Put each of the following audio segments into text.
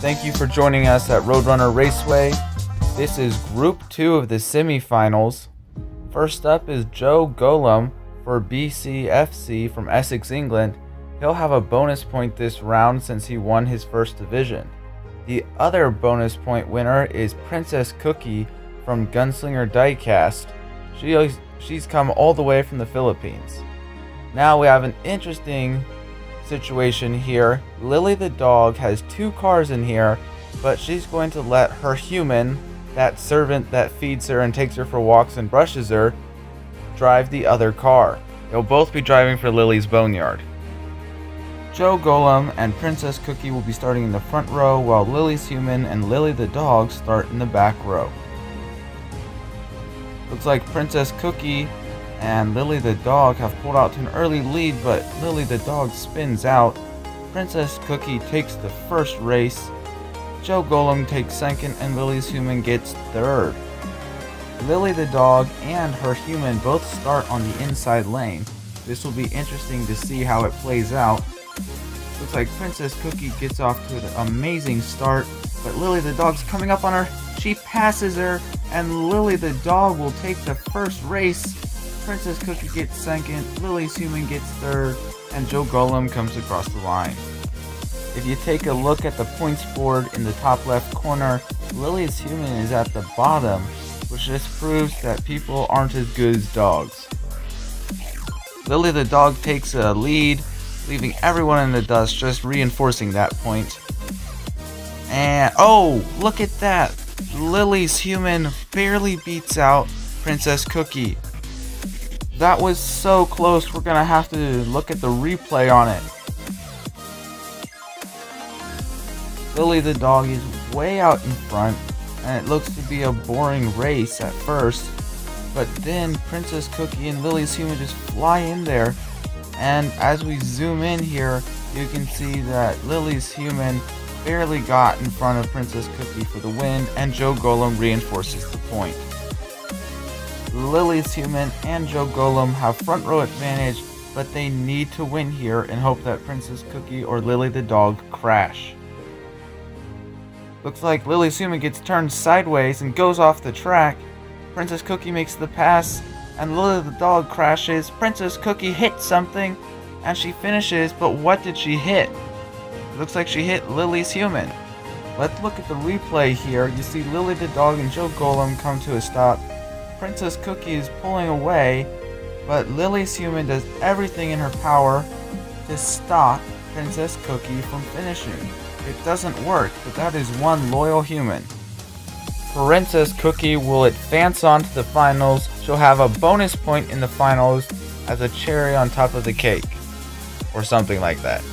Thank you for joining us at Roadrunner Raceway. This is Group 2 of the semifinals. First up is Joe Golem for BCFC from Essex, England. He'll have a bonus point this round since he won his first division. The other bonus point winner is Princess Cookie from Gunslinger Diecast. She, she's come all the way from the Philippines. Now we have an interesting situation here. Lily the dog has two cars in here, but she's going to let her human, that servant that feeds her and takes her for walks and brushes her, drive the other car. They'll both be driving for Lily's boneyard. Joe Golem and Princess Cookie will be starting in the front row, while Lily's human and Lily the dog start in the back row. Looks like Princess Cookie and Lily the dog have pulled out to an early lead, but Lily the dog spins out. Princess Cookie takes the first race. Joe Golem takes second, and Lily's human gets third. Lily the dog and her human both start on the inside lane. This will be interesting to see how it plays out. Looks like Princess Cookie gets off to an amazing start, but Lily the dog's coming up on her. She passes her, and Lily the dog will take the first race. Princess Cookie gets second, Lily's human gets third, and Joe Golem comes across the line. If you take a look at the points board in the top left corner, Lily's human is at the bottom, which just proves that people aren't as good as dogs. Lily the dog takes a lead, leaving everyone in the dust, just reinforcing that point. And, oh, look at that! Lily's human barely beats out Princess Cookie. That was so close, we're gonna have to look at the replay on it. Lily the dog is way out in front, and it looks to be a boring race at first. But then Princess Cookie and Lily's human just fly in there, and as we zoom in here, you can see that Lily's human barely got in front of Princess Cookie for the win, and Joe Golem reinforces the point. Lily's human and Joe Golem have front row advantage, but they need to win here and hope that Princess Cookie or Lily the dog crash. Looks like Lily's human gets turned sideways and goes off the track. Princess Cookie makes the pass, and Lily the dog crashes. Princess Cookie hits something, and she finishes, but what did she hit? It looks like she hit Lily's human. Let's look at the replay here. You see Lily the dog and Joe Golem come to a stop. Princess Cookie is pulling away, but Lily's human does everything in her power to stop Princess Cookie from finishing. It doesn't work, but that is one loyal human. Princess Cookie will advance on to the finals. She'll have a bonus point in the finals as a cherry on top of the cake. Or something like that.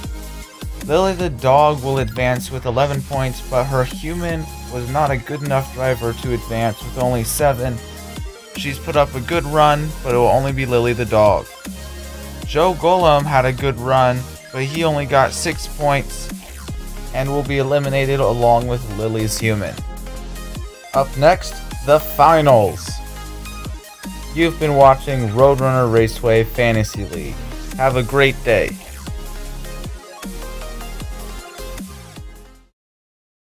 Lily the dog will advance with 11 points, but her human was not a good enough driver to advance with only 7 She's put up a good run, but it will only be Lily the dog. Joe Golem had a good run, but he only got 6 points and will be eliminated along with Lily's human. Up next, the finals. You've been watching Roadrunner Raceway Fantasy League. Have a great day.